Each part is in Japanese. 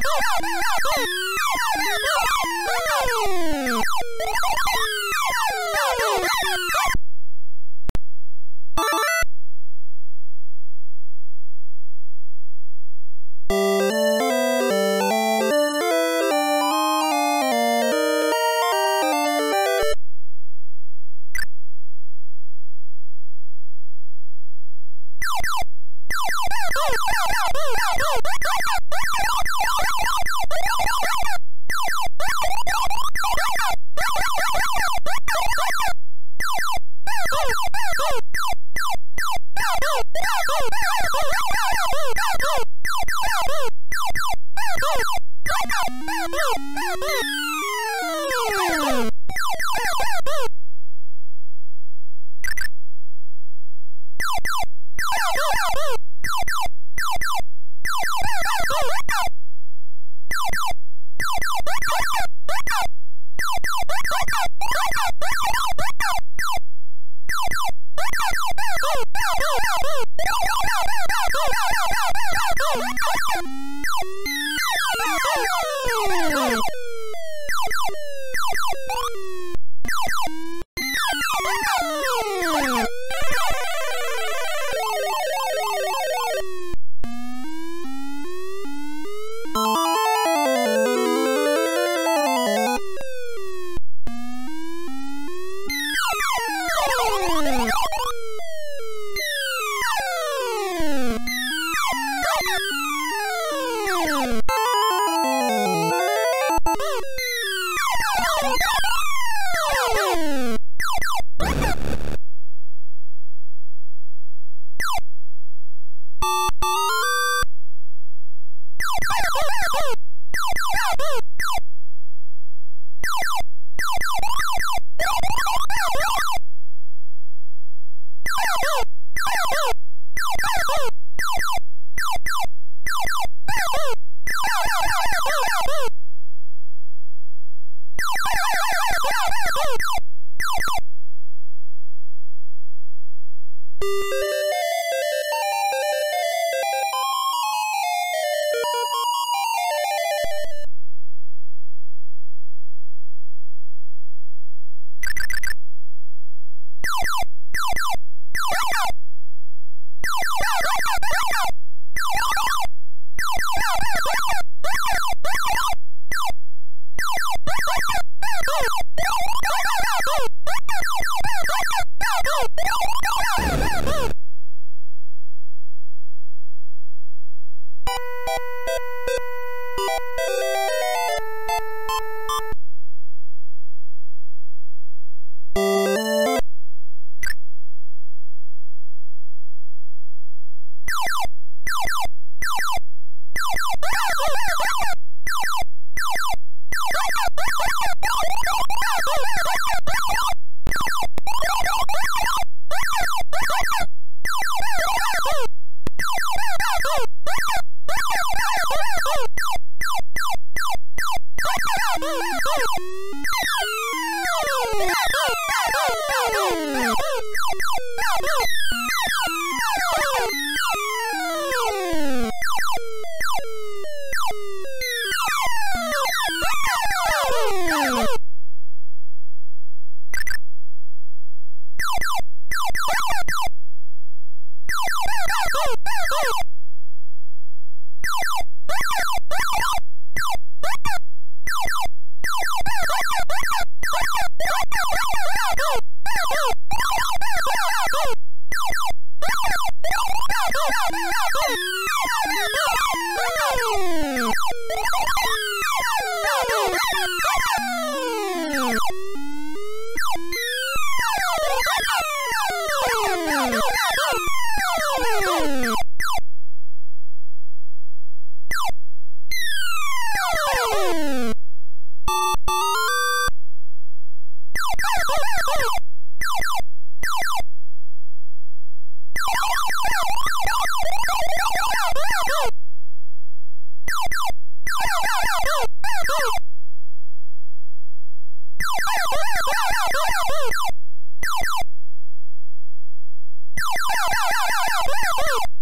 Oh, my God. Oh, Oh! You you you. No! Woo!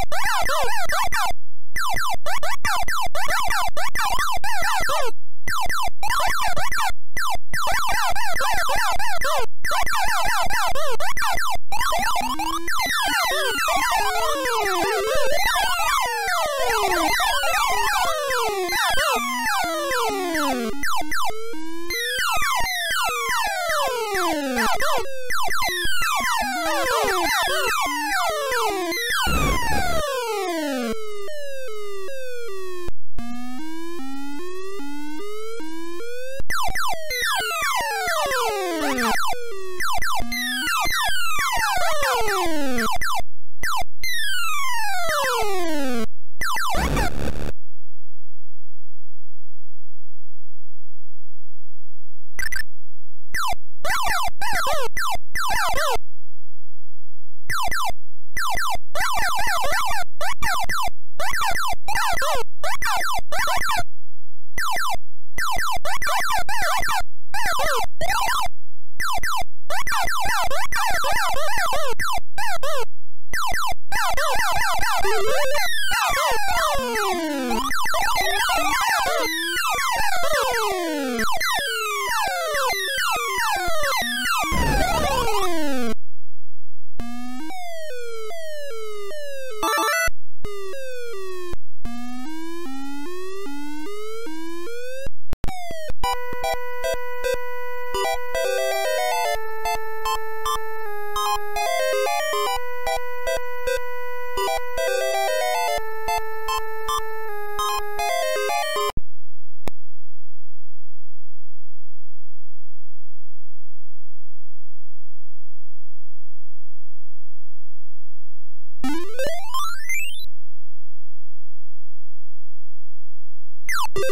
Oh! No! Thank you.